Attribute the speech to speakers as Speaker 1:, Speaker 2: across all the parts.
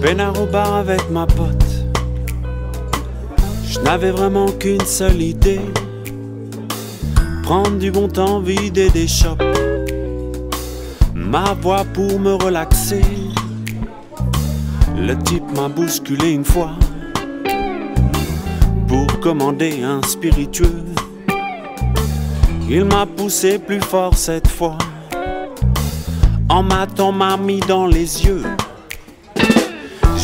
Speaker 1: peinard au bar avec ma pote. Je n'avais vraiment qu'une seule idée. Prendre du bon temps, vider des shops. Ma voix pour me relaxer. Le type m'a bousculé une fois pour commander un spiritueux. Il m'a poussé plus fort cette fois. En m'attendant m'a mis dans les yeux.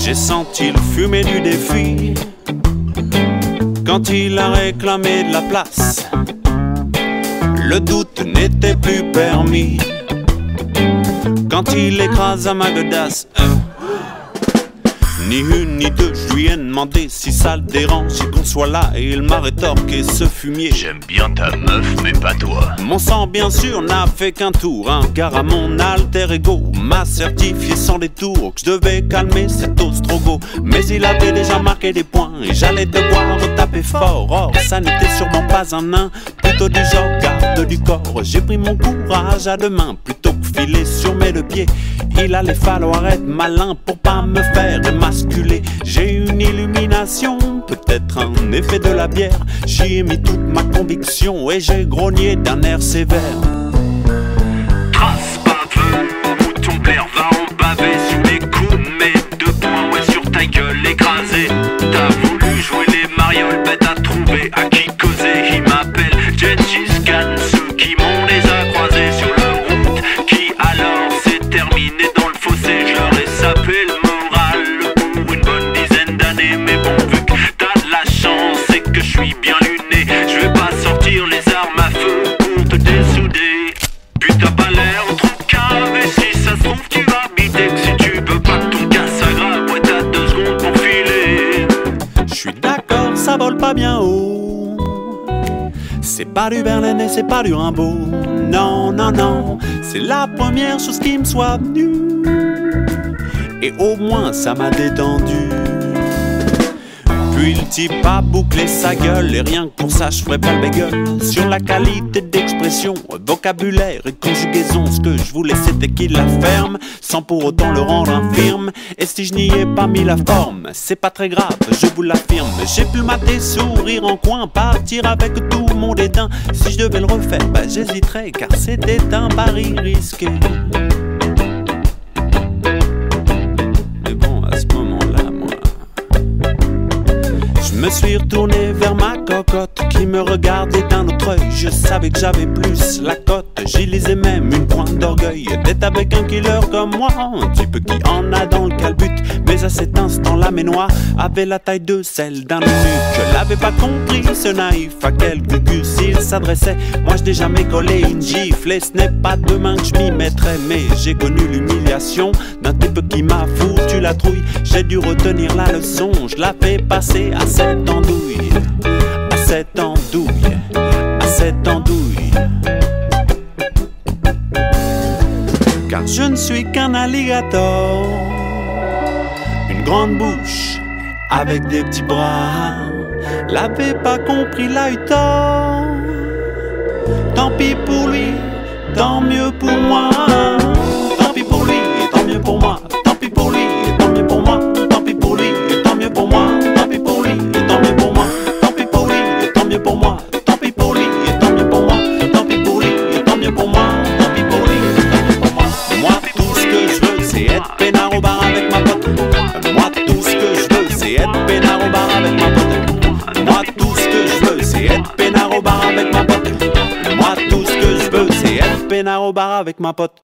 Speaker 1: J'ai senti le fumer du défi quand il a réclamé de la place. Le doute n'était plus permis quand il écrasa ma godasse. Ni une ni deux, je lui ai demandé si ça le dérange qu'on soit là et il m'a rétorqué ce fumier.
Speaker 2: J'aime bien ta meuf, mais pas toi.
Speaker 1: Mon sang, bien sûr, n'a fait qu'un tour, hein, car à mon alter ego m'a certifié sans détour que je devais calmer cet ostrogo. Mais il avait déjà marqué des points et j'allais devoir taper fort. Or, ça n'était sûrement pas un nain, plutôt du genre garde du corps. J'ai pris mon courage à deux mains plutôt sur mes deux pieds. Il allait falloir être malin pour pas me faire émasculer. J'ai une illumination, peut-être un effet de la bière. J'y ai mis toute ma conviction et j'ai grogné d'un air sévère.
Speaker 2: Trace baveux, bouton père va en baver pas
Speaker 1: bien haut. C'est pas du Berlin et c'est pas du Rimbaud. Non, non, non, c'est la première chose qui me soit venue. Et au moins ça m'a détendu. Puis le bouclé sa gueule Et rien que pour ça je ferai pas le Sur la qualité d'expression, vocabulaire et conjugaison Ce que je voulais c'était qu'il la ferme Sans pour autant le rendre infirme. Et si je n'y ai pas mis la forme C'est pas très grave, je vous l'affirme. J'ai pu mater, sourire en coin Partir avec tout mon dédain. Si je devais le refaire, bah j'hésiterais Car c'était un pari risqué suis retourné vers ma cocotte qui me regardait d'un autre œil. Je savais que j'avais plus la cote. J'y lisais même une pointe d'orgueil d'être avec un killer comme moi. Un type qui en a dans le calbut. Mais à cet instant-là, mes noix avaient la taille de celle d'un eunuque. Je l'avais pas compris, ce naïf. À quel cucu s'il s'adressait. Moi, je n'ai jamais collé une gifle. Et ce n'est pas demain que je m'y mettrai. Mais j'ai connu l'humiliation d'un type qui m'a foutu la trouille. J'ai dû retenir la leçon. Je la fais passer à cette andouille, cette andouille, à cette andouille. Car je ne suis qu'un alligator, une grande bouche avec des petits bras. L'avait pas compris, l'a eu tort. Tant pis pour lui, tant mieux pour moi. Moi, tout ce que je veux, c'est être peinard au bar avec ma pote. Moi, tout ce que je veux, c'est être peinard au bar avec ma pote. Moi, tout ce que je veux, c'est être peinard au bar avec ma pote.